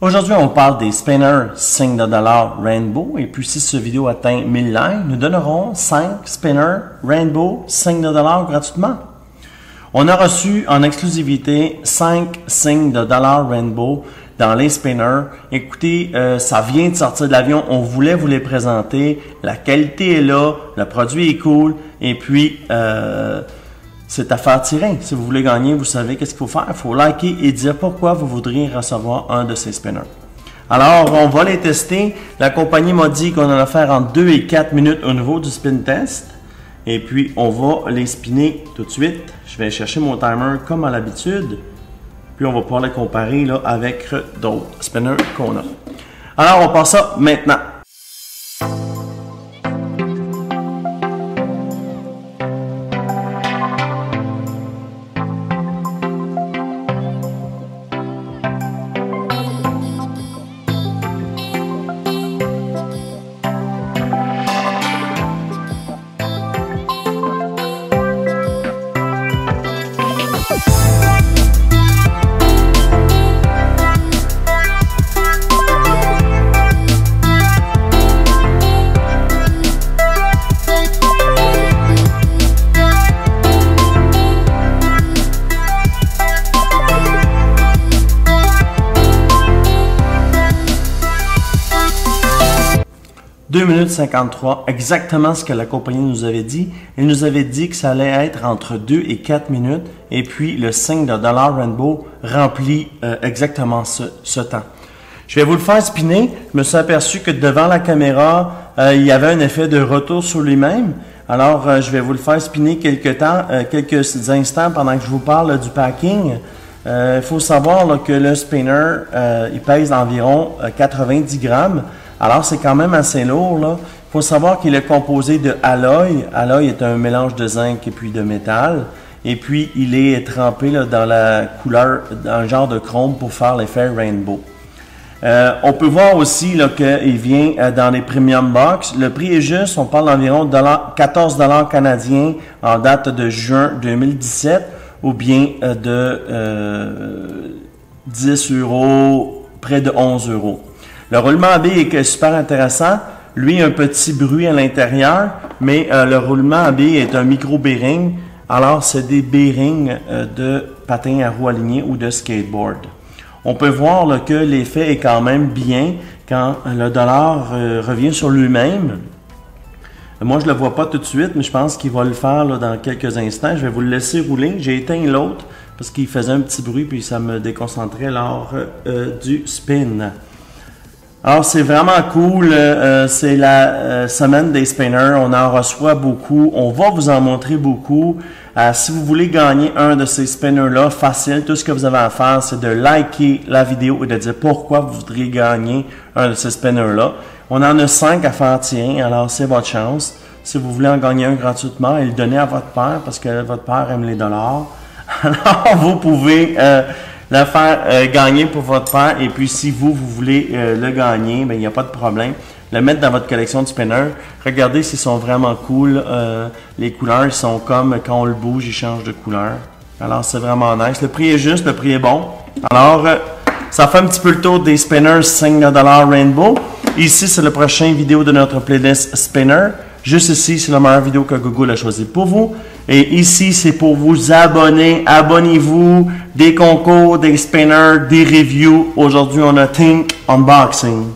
Aujourd'hui, on parle des spinners 5 de Rainbow et puis si cette vidéo atteint 1000 likes, nous donnerons 5 spinners Rainbow 5 de gratuitement. On a reçu en exclusivité 5 signes de dollars Rainbow dans les spinners. Écoutez, euh, ça vient de sortir de l'avion, on voulait vous les présenter. La qualité est là, le produit est cool et puis euh, c'est à faire tirer. Si vous voulez gagner, vous savez qu'est-ce qu'il faut faire. Il faut liker et dire pourquoi vous voudriez recevoir un de ces spinners. Alors, on va les tester. La compagnie m'a dit qu'on en a faire en 2 et 4 minutes au niveau du spin test. Et puis, on va les spinner tout de suite. Je vais chercher mon timer comme à l'habitude. Puis, on va pouvoir les comparer là, avec d'autres spinners qu'on a. Alors, on passe ça maintenant. 2 minutes 53, exactement ce que la compagnie nous avait dit. Elle nous avait dit que ça allait être entre 2 et 4 minutes et puis le signe de dollar rainbow remplit euh, exactement ce, temps. Je vais vous le faire spinner. Je me suis aperçu que devant la caméra, euh, il y avait un effet de retour sur lui-même. Alors, euh, je vais vous le faire spinner quelques temps, quelques instants pendant que je vous parle du packing. Il faut savoir que le spinner, il pèse environ 90 grammes. Alors, c'est quand même assez lourd. Là. Il faut savoir qu'il est composé de alloy. Alloy est un mélange de zinc et puis de métal. Et puis, il est trempé dans la couleur, dans un genre de chrome pour faire l'effet rainbow. Euh, on peut voir aussi qu'il vient euh, dans les premium box. Le prix est juste, on parle d'environ 14 dollars canadiens en date de juin 2017 ou bien euh, de 10 euros, près de 11 euros. Le roulement AB est super intéressant. Lui, un petit bruit à l'intérieur, mais euh, le roulement AB est un micro-bearing. Alors, c'est des bearings euh, de patins à roues alignées ou de skateboard. On peut voir que l'effet est quand même bien quand le dollar euh, revient sur lui-même. Moi, je ne le vois pas tout de suite, mais je pense qu'il va le faire dans quelques instants. Je vais vous le laisser rouler. J'ai éteint l'autre parce qu'il faisait un petit bruit puis ça me déconcentrait lors du spin. Alors, c'est vraiment cool. Euh, c'est la euh, semaine des spinners. On en reçoit beaucoup. On va vous en montrer beaucoup. Euh, si vous voulez gagner un de ces spinners-là, facile, tout ce que vous avez à faire, c'est de liker la vidéo et de dire pourquoi vous voudriez gagner un de ces spinners-là. On en a cinq à faire tirer, alors c'est votre chance. Si vous voulez en gagner un gratuitement et le donner à votre père parce que votre père aime les dollars, alors vous pouvez le faire euh, gagner pour votre père. Et puis, si vous, vous voulez euh, le gagner, ben, il n'y a pas de problème. Le mettre dans votre collection de spinners. Regardez s'ils sont vraiment cool. Euh, les couleurs, ils sont comme quand on le bouge, ils changent de couleur. Alors, c'est vraiment nice. Le prix est juste, le prix est bon. Alors, ça fait un petit peu le tour des spinners 5 Rainbow. Ici, c'est la prochaine vidéo de notre playlist Spinner. Juste ici, c'est la meilleure vidéo que Google a choisi pour vous. Et ici, c'est pour vous abonner. Abonnez-vous. Des concours, des spinners, des reviews. Aujourd'hui, on a Think Unboxing.